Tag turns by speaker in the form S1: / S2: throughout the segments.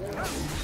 S1: Yeah.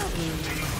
S1: Rampage.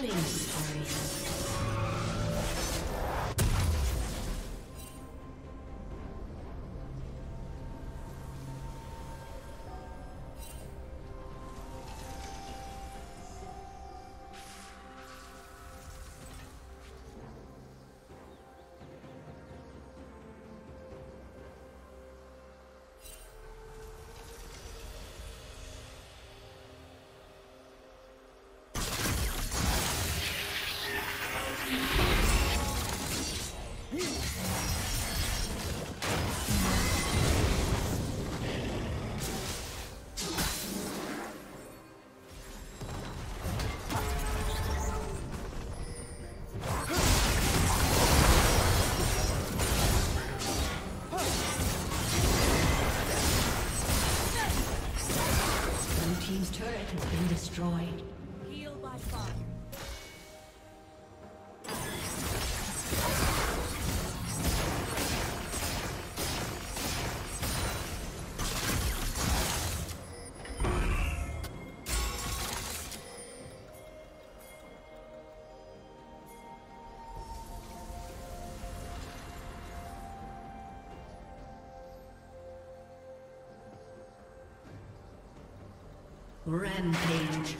S1: Killing destroyed. Heal by fire. Rampage.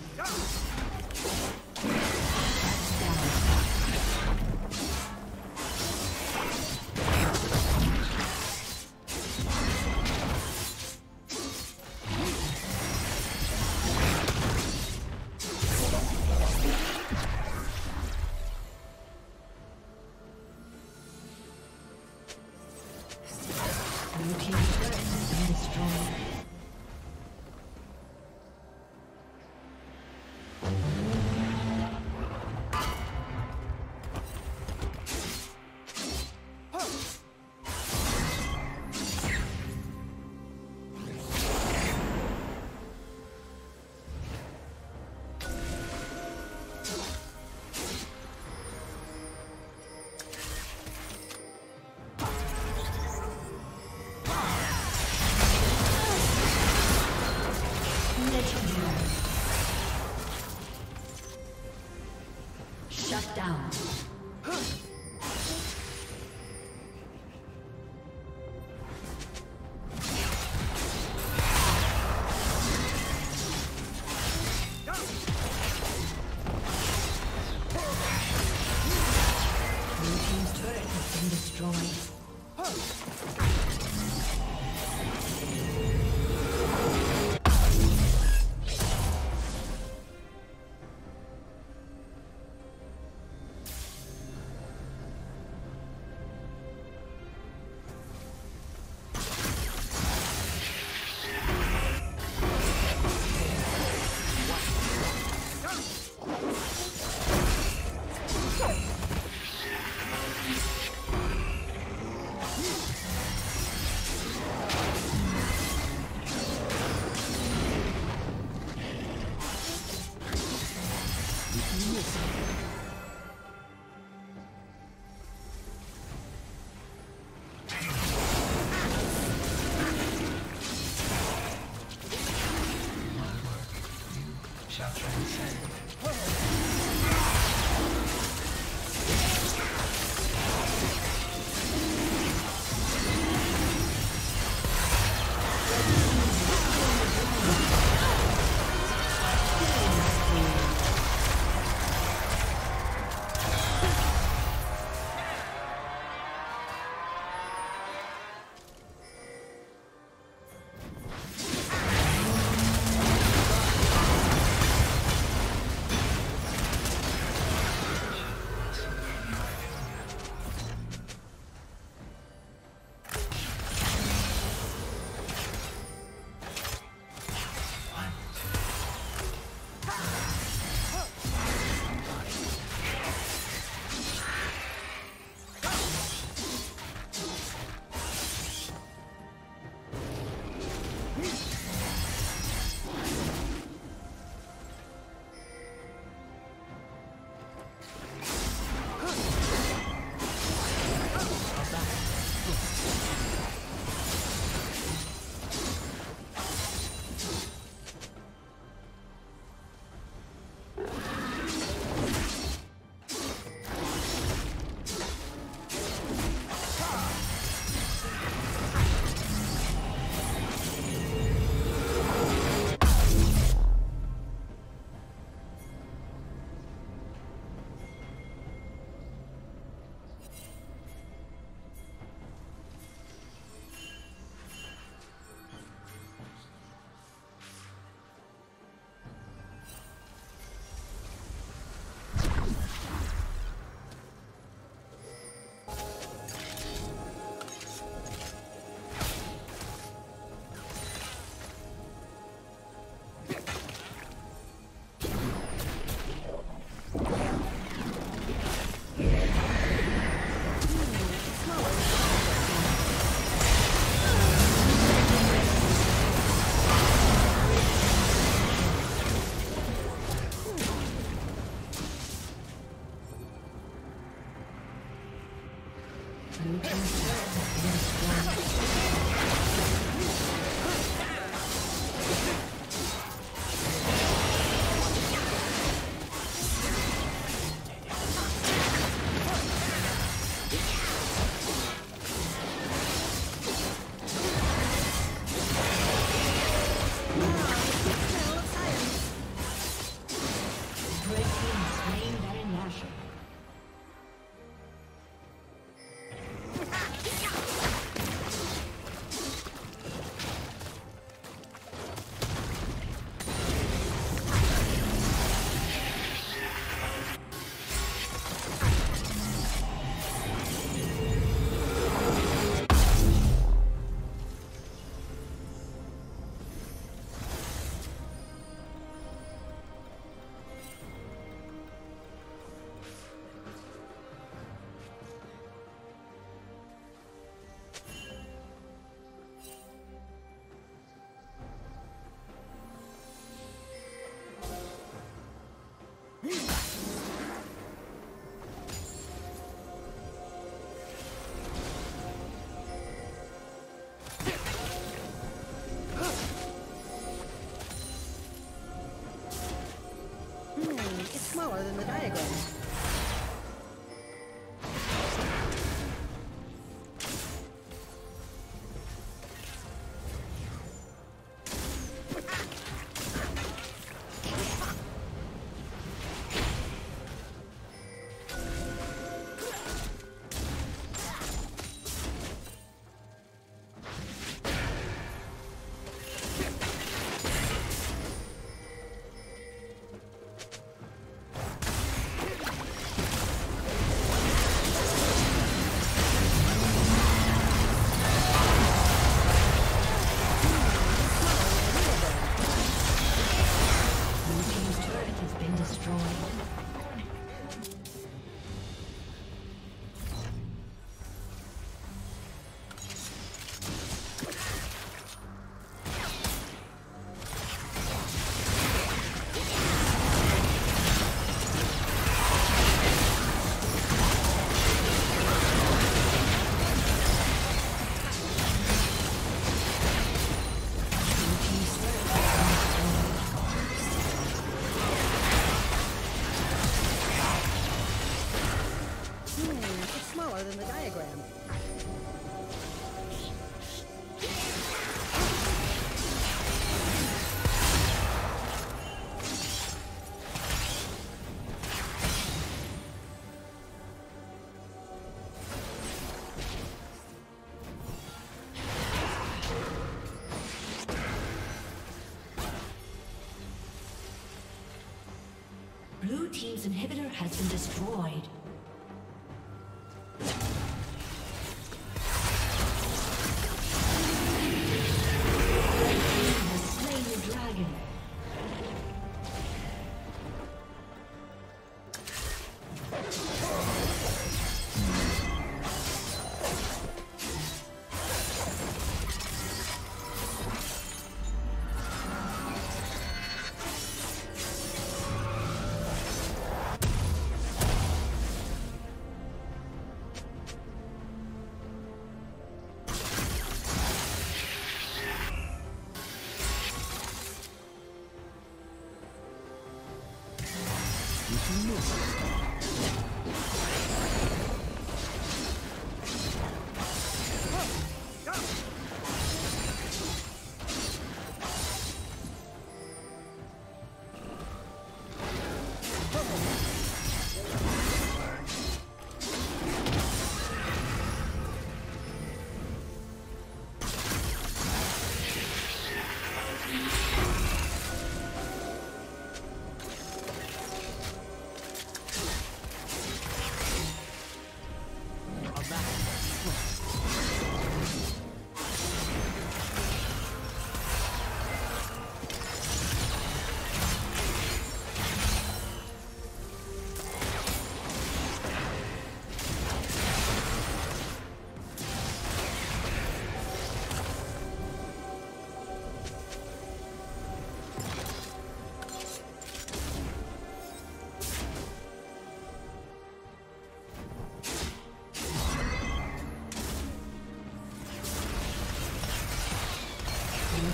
S1: Blue team's smaller has been destroyed.